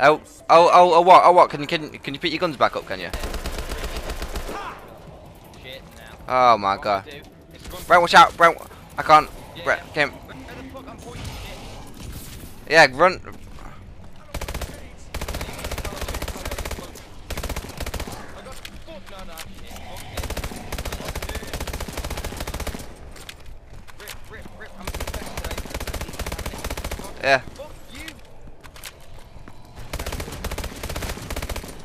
Oh, oh, oh, oh, what? Oh, what? Can you can can you put your guns back up? Can you? Oh my god. do I do? It's run- Brent, watch out, Brent. I can't. Brent, yeah. can't. Where the fuck I'm pointing shit? Yeah, run. I got fuck no no shit. Fuck it. Rip, rip, rip. I'm infected. Yeah, Fuck you.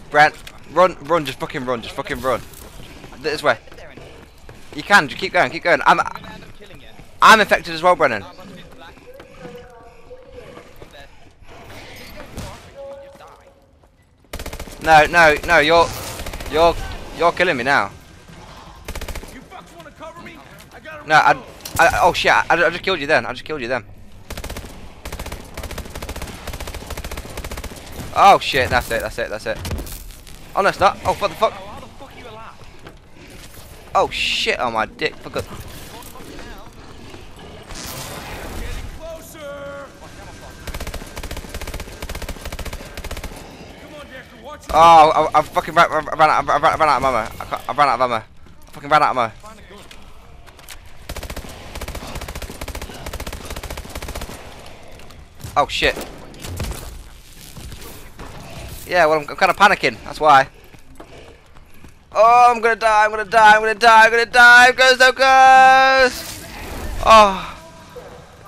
Brent, run, run, just fucking run, just fucking run. This way. You can, just keep going, keep going. I'm, I'm infected as well, Brennan. No, no, no, you're, you're, you're killing me now. No, I, I oh shit, I, I just killed you then. I just killed you then. Oh shit, that's it, that's it, that's it. Oh no, it's not. Oh, what the fuck? Oh? Oh shit, oh my dick. It. Oh, I, I fucking ran, I ran, out, ran, ran out of ammo. I, I ran out of ammo. I fucking ran out of ammo. Oh shit. Yeah, well, I'm, I'm kind of panicking. That's why. Oh, I'm gonna die. I'm gonna die. I'm gonna die. I'm gonna die. Go so close. Oh.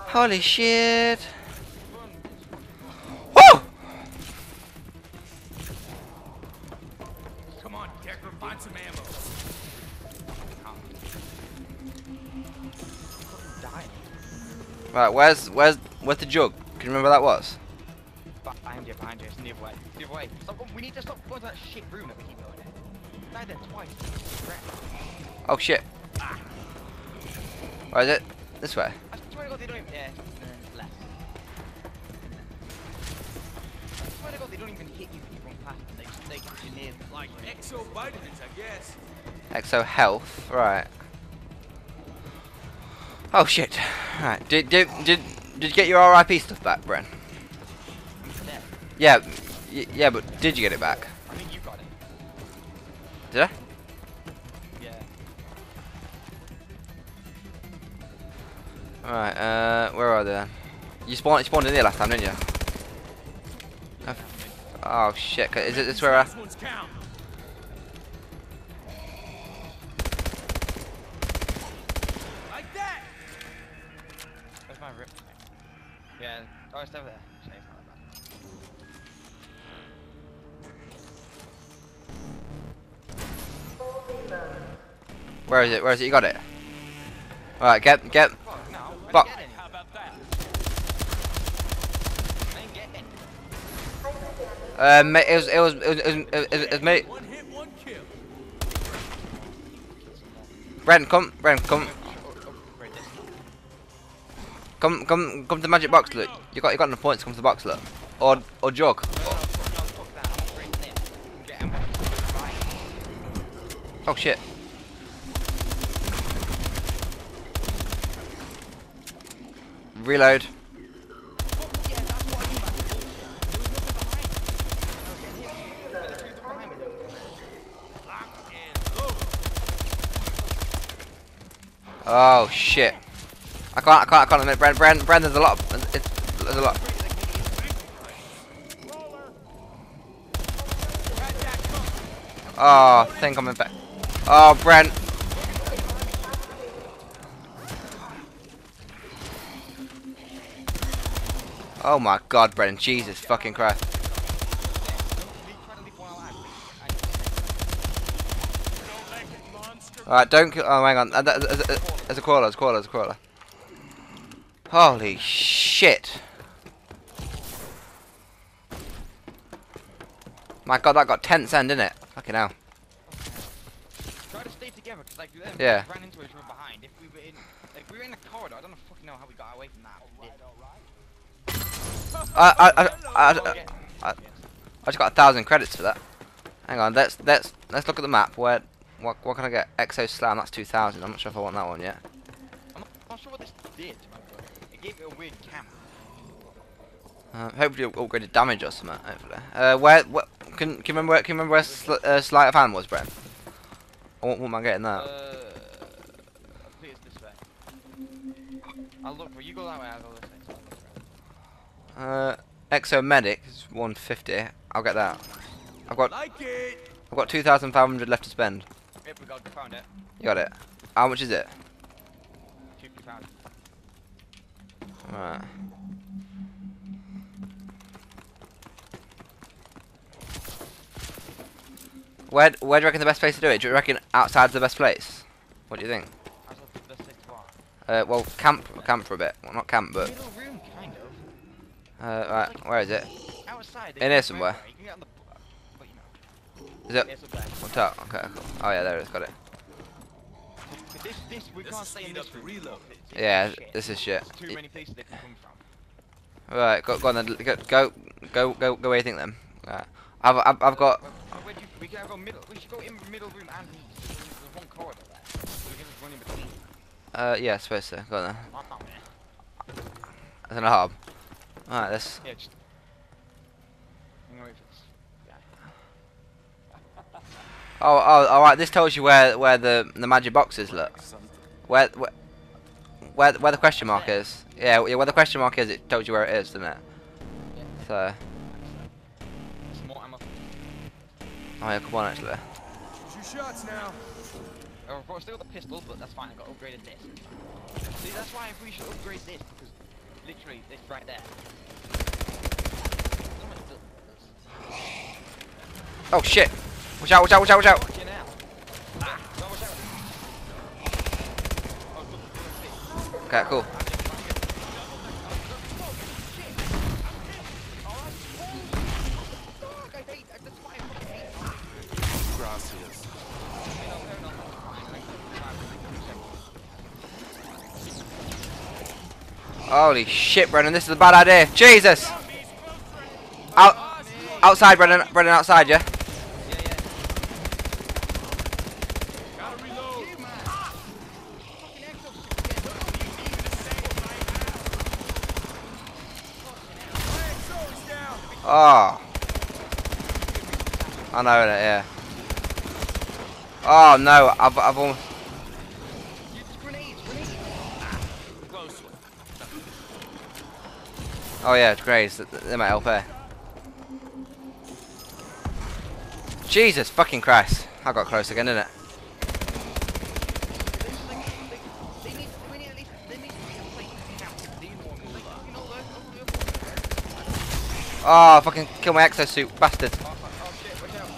Holy shit. Woo! Come on, Decker, find some ammo. Right, where's where's where's the jug? Can you remember that was? Behind you, behind you. It's way. The other way. Stop, we need to stop going to that shit room that we keep going in. Died there twice. Oh shit. Where is it? This way. I swear to God, they don't even. Yeah, uh, left. I swear to God, they don't even hit you when you run past them. They just they get you near. Like exo vitamins, I guess. Exo health. Right. Oh shit. Right. Did did did did you get your RIP stuff back, Bren? Yeah. Y yeah, but did you get it back? I think you got it. Did I? Yeah. Alright, uh, where are they then? You spawned, you spawned in here last time, didn't you? Oh, Oh shit, is it this where I... These ones count. Like that. Where's my rip? Yeah. Oh, it's over there. Where is it? Where is it? You got it? Alright, get, get... Fuck, no. Fuck. get any. Um, it was, it was, it was, it was, it was, me. One hit, one kill. Bren, come, Bren, come, right, come, come, come to the magic box, look. You got, you got enough points come to the box, look. Or, or jog. Oh no, fuck, no, fuck that. I'm straight in. Get ammo. Right. Oh shit. Reload. Yeah, that's what I mean by this. There was nothing behind me. I was getting hit. There's two behind me. Lock and load. Oh shit. I can't, I can't, I can't admit, Bren, Bren, Bren, there's a lot, of, it's, there's a lot. Oh, I think I'm in back. Oh, Brent. Oh my god, Brennan, Jesus fucking Christ. Alright, don't kill. Oh, hang on. Uh, th- th- th- There's a crawler, there's a crawler, there's a crawler. Holy shit. My god, that got tense end, didn't it? Fucking hell. Try to stay together, because like, them Yeah. ran into each other behind. If we were in, if we were in the corridor, I don't fucking know how we got away from that. I, I, I, I, I, I, I just got a thousand credits for that. Hang on, let's let's let's look at the map. Where what what can I get? Exo Slam. That's two thousand. I'm not sure if I want that one yet. I'm not, not sure what this did. It gave it a weird. Uh, hopefully upgraded damage or something. Hopefully. Uh, where? What? Can, can you remember? Where, can you remember where sl uh, sleight of hand was, Brent? I won't, won't mind getting Uh, that. I think it's this way. I'll look for you. Go that way. I'll go this way. So I'll look for it. Uh, Exo Medic is 150. I'll get that. I've got Like. I've got 2,500 left to spend. Yep, we got found it. You got it. How much is it? Fifty pounds. Alright. Where where do you reckon the best place to do it? Do you reckon outside's the best place? What do you think? That's what the six bar. Uh, well, camp camp for a bit. Well, not camp, but uh, right. Where is it? Outside. In here somewhere. You can get on the. But you know. Is it It's on top? Okay, cool. Oh yeah, there it is. Got it. This, this, we This can't is stay in this room. reload. It's- it's Yeah, shit. this is shit. There's too many places they can come from. Right, go, go on then. Go go go go, go where you think then. Right. I've I've, I've got. Well, well, where do you, we can go middle. We should go in middle room and east. There's there's one corridor there. So we can just run in between. Uh, yeah, I suppose so. Go on then. Not that way. There's an hob. Alright, this. Yeah, just. Hang on, wait for this. Yeah. Oh, oh, all right. This tells you where where the the magic box is. Look, where where where, where the question mark is. Yeah, yeah, where the question mark is, it tells you where it is, doesn't it? So, Some more ammo. oh yeah, come on, actually. Shoot shots now. Oh, of course, still got the pistol, but that's fine. I got upgraded this. See, that's why we should upgrade this because literally this right there. Someone still this. Oh shit! Watch out! Watch out! Watch out! Watch out! Fucking hell. Ah, Holy shit, Brennan! This is a bad idea. Jesus! Out, outside, Brennan. Brennan, outside, yeah. Oh. I know that, yeah. Oh no, I've, I've almost. Oh yeah, it's great. They might help here. Jesus fucking Christ! I got close again, didn't it? Oh, fucking kill my exosuit, bastard! Oh, fuck. Oh shit, watch out.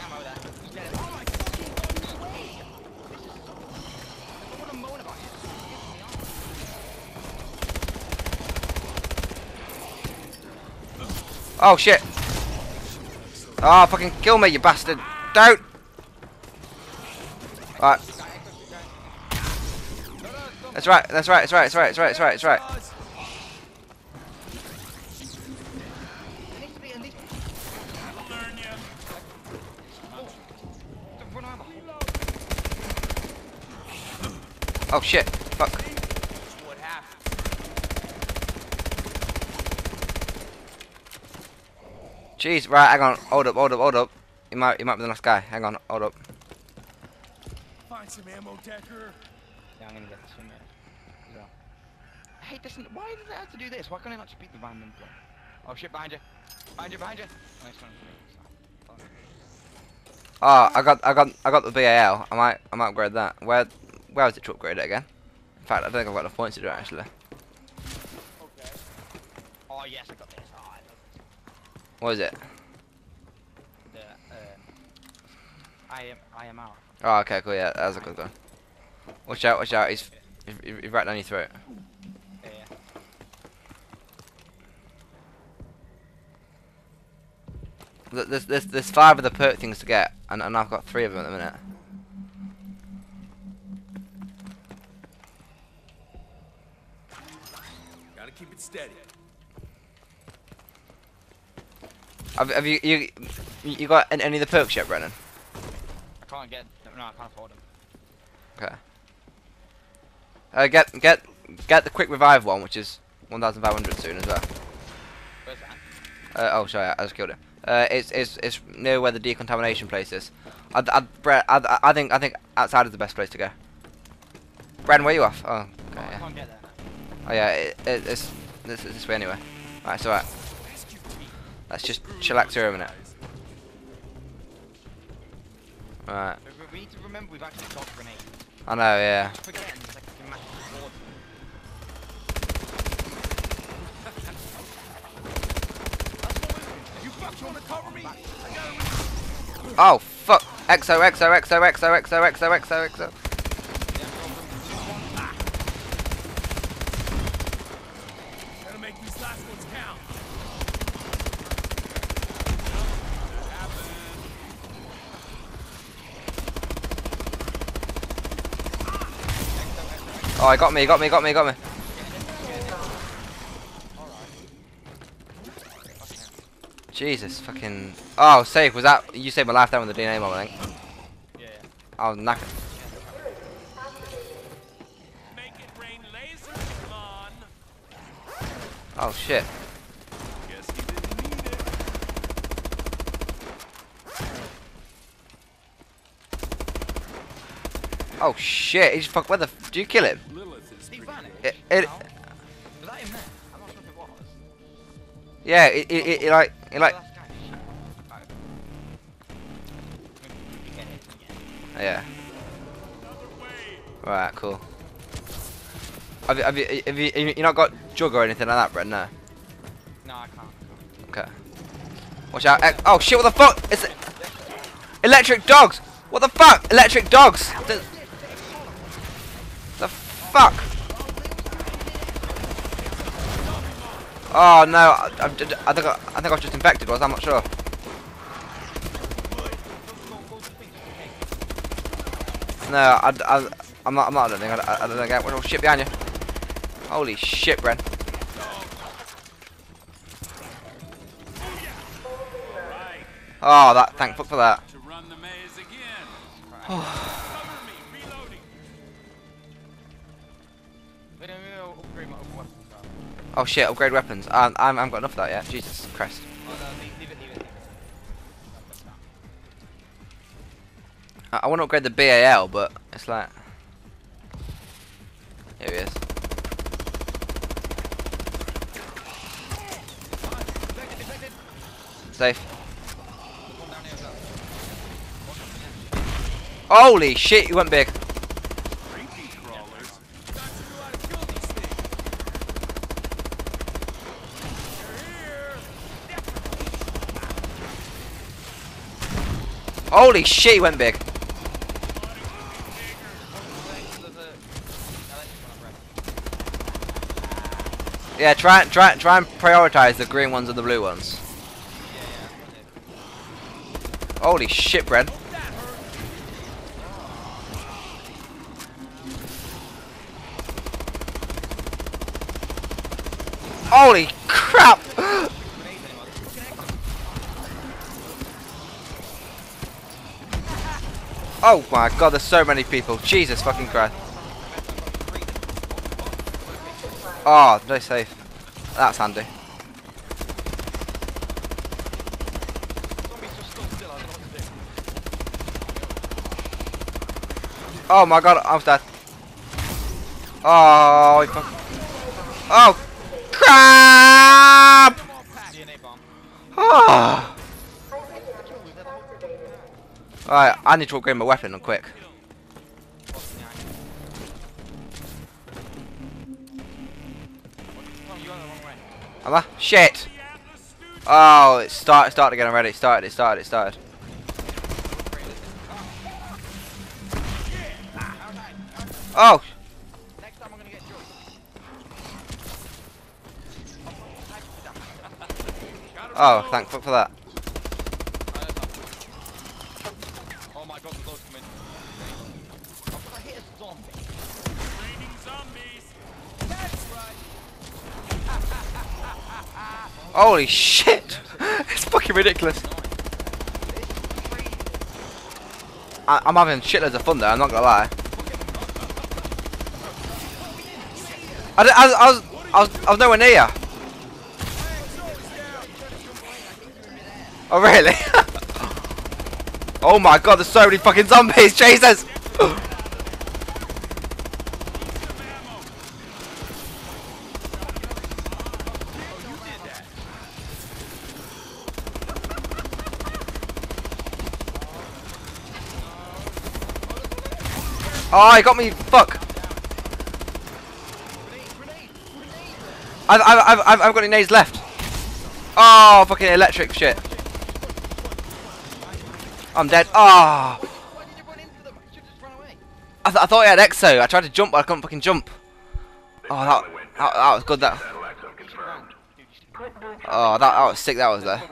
Ammo there. Just get it. Oh my fucking god, way! This is so... I don't wanna moan about it. It pisses me off. Oh shit! Oh, fucking kill me, you bastard! Don't! Right, that's right, that's right, that's right, that's right, that's right, that's right, that's right. Oh, there needs to be at least... Don't run ammo. Oh shit! Fuck. What happened? Jeez, right, hang on, hold up, hold up, hold up. He might, he might be the last guy. Hang on, hold up. Find some ammo, Decker. Yeah, I'm gonna get this from there. So. I hate this. Why does it have to do this? Why can't I not just beat the random gun? Oh shit, behind you. Behind you, behind you. Nice one. Fuck. Oh, ah, I got, I got, I got the BAL. I might, I might upgrade that. Where, where was it to upgrade it again? In fact, I don't think I've got enough points to do it actually. Okay. Oh yes, I got this. I love What is it? the. Uh, I am. I am out. Oh, okay, cool. Yeah, that's a good one. Watch out, watch out. He's, he's, he's right down your throat. Yeah, yeah. There's, there's, there's five of the perk things to get, and, and I've got three of them at the minute. Gotta keep it steady. Have, have you, you, you got any of the perks yet, Brennan? I can't get. No, I can't afford them. Okay. Uh, get, get, get the quick revive one, which is 1,500 soon as well. Where's that? Uh, oh, sorry, I just killed him. Uh, it's it's it's near where the decontamination place is. I I I, I think I think outside is the best place to go. Brandon, where you off? Oh, okay, Oh, I yeah. can't get there. Oh yeah, it, it, it's this this way anyway. Alright, it's alright. Let's just chillax here a minute. Alright, We, we- we need to remember we've actually got grenades. I know, yeah. Just forget and it's like a massive sword. You fucks wanna cover me? I gotta Oh fuck! Exo, exo, exo, exo, exo, exo, exo, exo. Gotta make these last ones count. Oh, he got me, he got me, he got me, he got me. Jesus, fucking. Oh, safe. Was that you saved my life there with the DNA bomb? I think. Yeah, yeah. Oh, I was knackered. Make it rain lasers, come on. Oh shit. Guess he didn't need it. Oh shit. He just fuck. Where the? F do you kill him? Lilith is He pretty vanished. It. it Was that him there? I'm not sure if it was. yeah. It. It. It, it like. It like. Alright. We get it, we get it. Yeah. Right. Cool. Have you, have you, have you, you not got jug or anything like that, Brett? No. No, I can't. Okay. Watch out. Oh shit, what the fuck? It's electric dogs! What the fuck? Electric dogs! The fuck? Oh no, I, I, I think I, I think I was just infected, was? I'm not sure. No, I, I, I'm not, I'm not, I don't think, I, I, I don't get, oh shit behind you. Holy shit, Bren. Oh, that, thank fuck for that. Upgrade my. Oh shit, upgrade weapons. Um, I'm, I haven't got enough of that yet. Jesus Christ. I, want to upgrade the BAL, but it's like. Here he is. Safe. Holy shit, you went big. Creepy crawlers. Got to know how to kill these things. You're here. Holy shit, he went big. Yeah, try, try, try and prioritize the green ones and the blue ones. Holy shit, Bren. Holy crap! Oh my god, there's so many people. Jesus fucking Christ. Oh, no safe. That's handy. Zombies just stood still, I don't know what to do. Oh my god, I'm dead. Oh, oh, crap! DNA bomb. Oh. Alright, I need to upgrade my weapon quick. Wrong way. Am I? Shit! Oh, it started, started again already. It started, it started, it started. Oh! I'm. Oh, thank fuck for that. Oh my god, the loads coming. Oh, I hit a zombie. Raining zombies. That's right. Holy shit! it's fucking ridiculous. I, I'm having shitloads of fun there, I'm not gonna lie. I, I, was- I was, I was, I was nowhere near. Oh really? oh my god, there's so many fucking zombies, Jesus! Oh, he got me, fuck! I've, I've, I've, I've got any nades left. Oh, fucking electric shit. I'm dead. Oh, run away. I, th I thought I had exo. I tried to jump, but I couldn't fucking jump. Oh, that, that, that was good. That. Oh, that, that was sick. That was there.